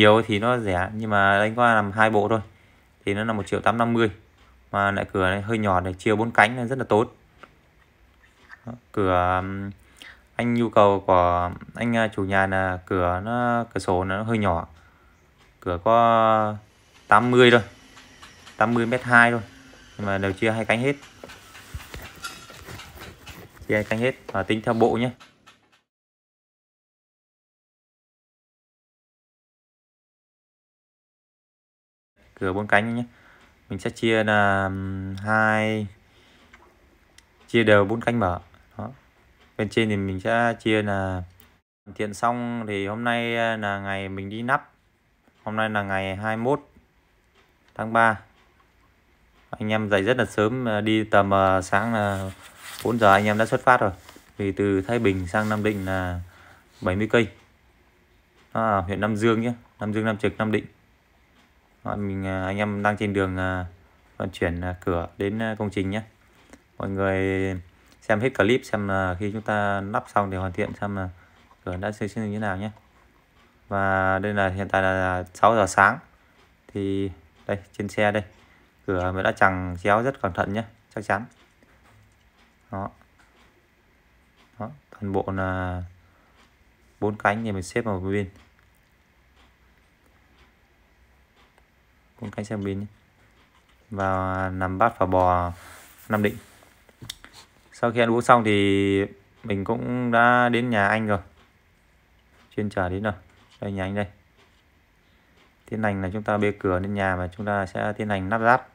nhiều thì nó rẻ, nhưng mà anh qua làm hai bộ thôi. Thì nó là một triệu tám năm mươi, mà lại cửa này hơi nhỏ để chia bốn cánh nên rất là tốt. Cửa anh nhu cầu của anh à, chủ nhà là cửa nó, cửa sổ nó hơi nhỏ. Cửa có 80 thôi 80 mét 2 thôi, nhưng mà đều chia hai cánh hết. Chia hai cánh hết và tính theo bộ nhé. Cửa bốn cánh nhé. Mình sẽ chia là hai chia đều bốn cánh mở. Đó. bên trên thì mình sẽ chia là hoàn thiện xong thì hôm nay à, là ngày mình đi nắp. Hôm nay là ngày 21 tháng 3 anh em dậy rất là sớm à, đi tầm à, sáng là 4 giờ anh em đã xuất phát rồi. Vì từ Thái Bình sang Nam Định là 70 cây. À, huyện Nam Dương nhé. Nam Dương Nam Trực Nam Định mọi mình à, anh em đang trên đường à, vận chuyển à, cửa đến công trình nhé. Mọi người xem hết clip xem là khi chúng ta lắp xong để hoàn thiện xem là cửa đã xây dựng như thế nào nhé. Và đây là hiện tại là 6 giờ sáng. Thì đây trên xe đây cửa mới đã chằng chéo rất cẩn thận nhé chắc chắn. Đó, đó toàn bộ là bốn cánh thì mình xếp vào một bên. Bốn cánh xe bến và nằm bát phở bò Nam Định. Sau khi ăn uống xong thì mình cũng đã đến nhà anh rồi. Chuyên trở đến rồi. Đây, nhà anh đây. Tiến hành là chúng ta bê cửa lên nhà và chúng ta sẽ tiến hành lắp ráp.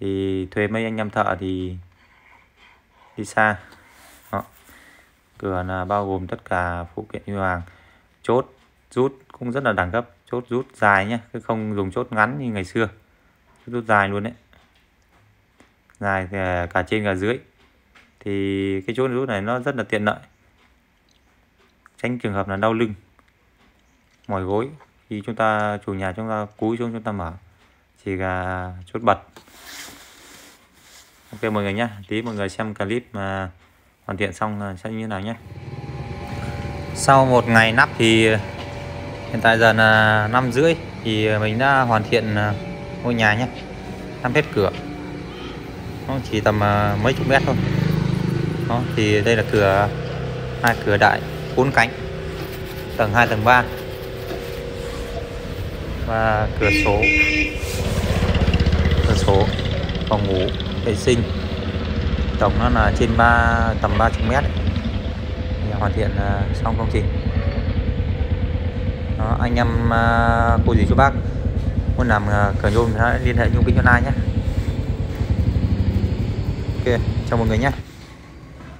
Thì thuê mấy anh em thợ thì đi xa. Đó. cửa là bao gồm tất cả phụ kiện như hàng chốt, rút cũng rất là đẳng cấp, chốt rút dài nhé chứ không dùng chốt ngắn như ngày xưa. Chốt rút dài luôn đấy. Dài à, cả trên cả dưới. Thì cái chốt rút này nó rất là tiện lợi. Tránh trường hợp là đau lưng, mỏi gối. Khi chúng ta, chủ nhà chúng ta cúi xuống chúng ta mở, chỉ là chốt bật. Ok mọi người nhé tí mọi người xem clip mà hoàn thiện xong à, sẽ như thế nào nhé sau một ngày nắp thì hiện tại giờ là năm rưỡi thì mình đã hoàn thiện à, ngôi nhà nhé. Nắp hết cửa. Nó chỉ tầm à, mấy chục mét thôi. Đó, thì đây là cửa hai cửa đại bốn cánh. Tầng 2 tầng 3 và cửa sổ. Cửa sổ phòng ngủ vệ sinh. Tổng nó là trên 3 tầm 300 mét. Hoàn thiện à, xong công trình anh em à, cô dì chú bác. Muốn làm à, cửa nhôm thì liên hệ nhung kinh cho ai nhé. Ok chào mọi người nhé.